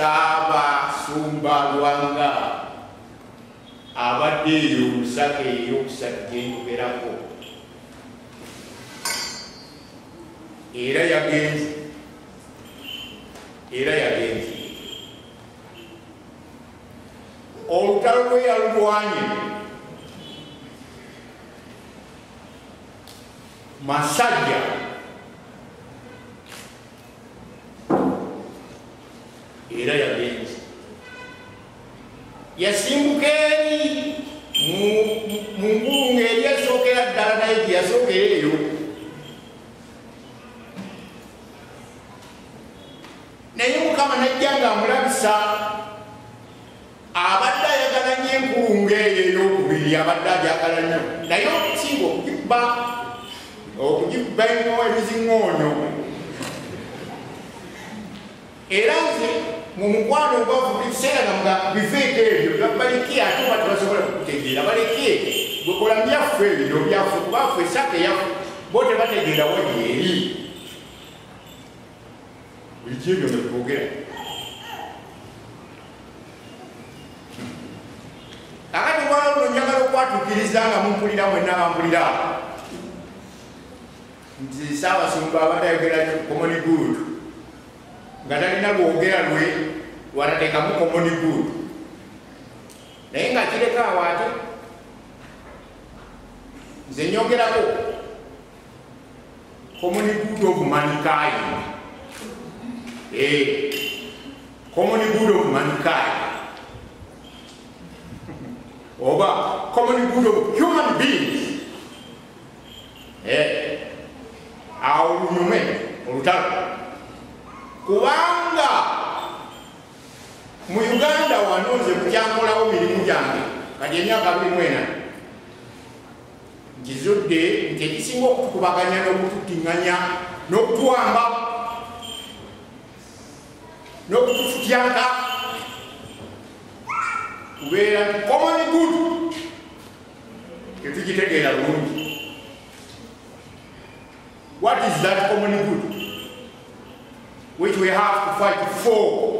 saabasumba lwanga. Abadde eyo lusaka eyokusatu gyenyogerako era yagenze. Era yagenze. Olutalo lwe yalulwanye. Masajja era yagenze yasimbuka eri mu nkulunga eri yasookera ddala naye gyeyasookera eyo naye mukama najja nga amulabisa abadde ayagala nnyo enkulunga eyo eyokubiri abadde ajagala nnyo naye okusinga okugibba okugibba ebiziŋoonyo era nze mu mukwano ogwavu buli kiseera nga biveeko ebyo gabaleki ate oba tebasobola kukutegeera baleki gwekola byaffe ebyo byaffe kubaffe esaka eyaffe bo tebategeera wali eri biki ebyo netwogera kakati waliwo njagala okwatukiriza nga mumpulira mwenna bampulira nti saabasumba abadde ayogera common good nga talina lwogera lwe wanateekamu common good naye nga kireka awo ate nze nyogerako common good of mankind eh common good of mankind oba common good of human beings. Eh awo lunyume olutalo kubanga mu uganda wano nze kukyankolawo mirimu gyange kati emyaka abiri mwena nkizudde nti ekisinga okutukubaganya n'okututiŋŋanya n'okutuwamba n'okutufutyanka kubeera common good tetugitegeera bulungi. What is that common good which we have to fight for